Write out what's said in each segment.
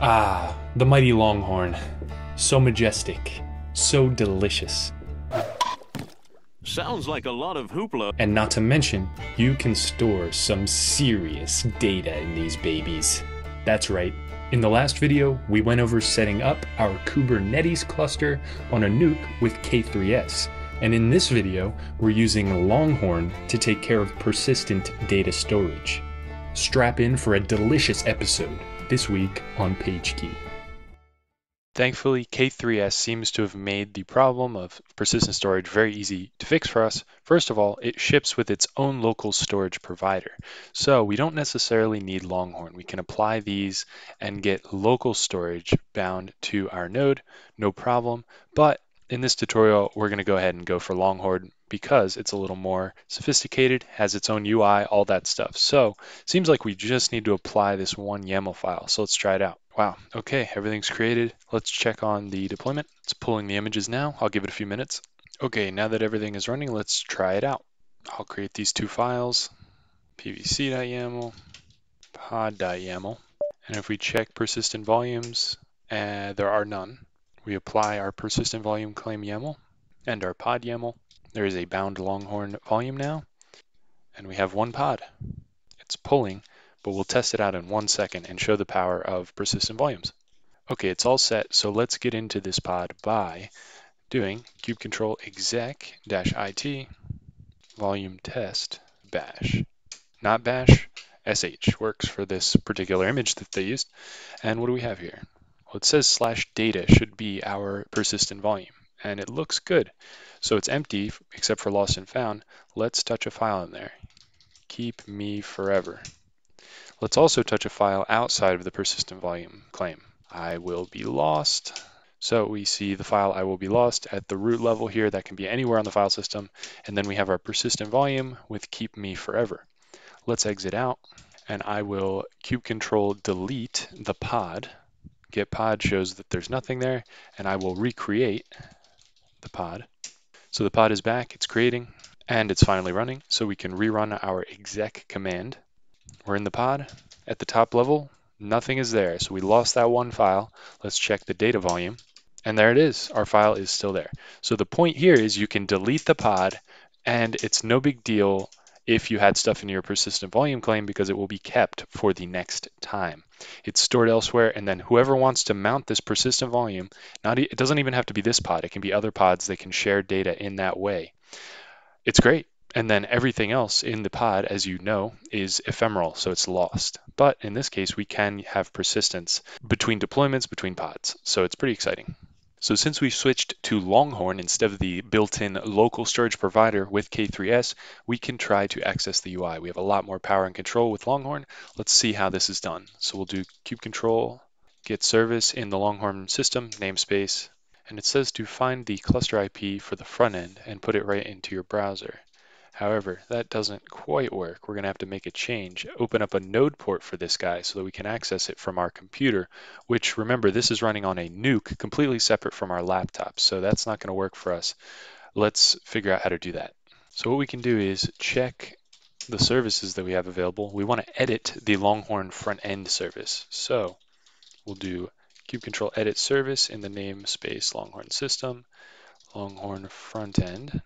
Ah, the mighty Longhorn. So majestic, so delicious. Sounds like a lot of hoopla. And not to mention, you can store some serious data in these babies. That's right. In the last video, we went over setting up our Kubernetes cluster on a NUC with K3S. And in this video, we're using Longhorn to take care of persistent data storage. Strap in for a delicious episode this week on PageKey. Thankfully, K3S seems to have made the problem of persistent storage very easy to fix for us. First of all, it ships with its own local storage provider. So we don't necessarily need Longhorn. We can apply these and get local storage bound to our node, no problem. But in this tutorial, we're going to go ahead and go for Longhorn because it's a little more sophisticated, has its own UI, all that stuff. So seems like we just need to apply this one YAML file. So let's try it out. Wow, okay, everything's created. Let's check on the deployment. It's pulling the images now. I'll give it a few minutes. Okay, now that everything is running, let's try it out. I'll create these two files, pvc.yaml, pod.yaml. And if we check persistent volumes, uh, there are none. We apply our persistent volume claim YAML and our pod YAML. There is a bound Longhorn volume now, and we have one pod. It's pulling, but we'll test it out in one second and show the power of persistent volumes. Okay, it's all set, so let's get into this pod by doing kubectl exec-it volume test bash. Not bash, sh works for this particular image that they used. And what do we have here? Well, it says slash data should be our persistent volume, and it looks good. So it's empty except for lost and found. Let's touch a file in there. Keep me forever. Let's also touch a file outside of the persistent volume claim. I will be lost. So we see the file I will be lost at the root level here. That can be anywhere on the file system. And then we have our persistent volume with keep me forever. Let's exit out and I will kubectl delete the pod. Get pod shows that there's nothing there and I will recreate the pod. So the pod is back, it's creating, and it's finally running. So we can rerun our exec command. We're in the pod. At the top level, nothing is there. So we lost that one file. Let's check the data volume. And there it is. Our file is still there. So the point here is you can delete the pod and it's no big deal if you had stuff in your persistent volume claim because it will be kept for the next time. It's stored elsewhere and then whoever wants to mount this persistent volume, not it doesn't even have to be this pod, it can be other pods that can share data in that way. It's great. And then everything else in the pod, as you know, is ephemeral, so it's lost. But in this case, we can have persistence between deployments, between pods. So it's pretty exciting. So since we switched to Longhorn instead of the built-in local storage provider with K3S, we can try to access the UI. We have a lot more power and control with Longhorn. Let's see how this is done. So we'll do kubectl get service in the Longhorn system namespace, and it says to find the cluster IP for the front end and put it right into your browser. However, that doesn't quite work. We're going to have to make a change, open up a node port for this guy so that we can access it from our computer, which remember, this is running on a NUC completely separate from our laptop. So that's not going to work for us. Let's figure out how to do that. So what we can do is check the services that we have available. We want to edit the Longhorn front end service. So we'll do kubectl edit service in the namespace Longhorn system, Longhorn front end.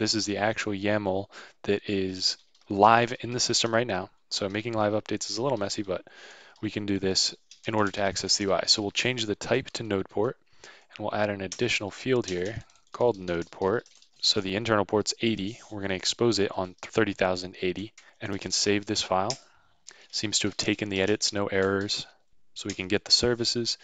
This is the actual YAML that is live in the system right now. So making live updates is a little messy, but we can do this in order to access the UI. So we'll change the type to node port, and we'll add an additional field here called node port. So the internal port's 80. We're going to expose it on 30,080, and we can save this file. Seems to have taken the edits, no errors. So we can get the services,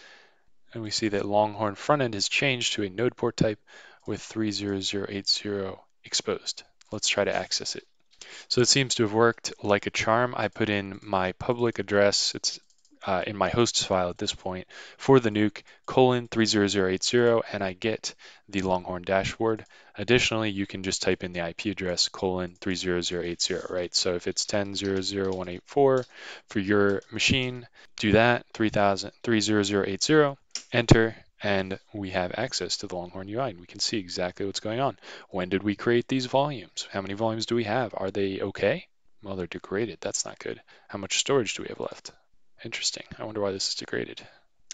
and we see that Longhorn front end has changed to a node port type with 30080 exposed. Let's try to access it. So it seems to have worked like a charm. I put in my public address. It's uh, in my hosts file at this point for the NUC colon 30080 and I get the Longhorn dashboard. Additionally, you can just type in the IP address colon 30080, right? So if it's 10.0.0.184 for your machine, do that 3000 30080, enter, and we have access to the Longhorn UI and we can see exactly what's going on. When did we create these volumes? How many volumes do we have? Are they okay? Well, they're degraded. That's not good. How much storage do we have left? interesting. I wonder why this is degraded.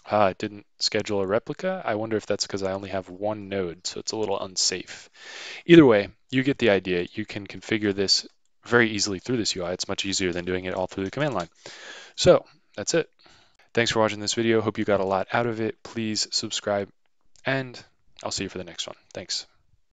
Ah, it didn't schedule a replica. I wonder if that's because I only have one node, so it's a little unsafe. Either way, you get the idea. You can configure this very easily through this UI. It's much easier than doing it all through the command line. So that's it. Thanks for watching this video. Hope you got a lot out of it. Please subscribe and I'll see you for the next one. Thanks.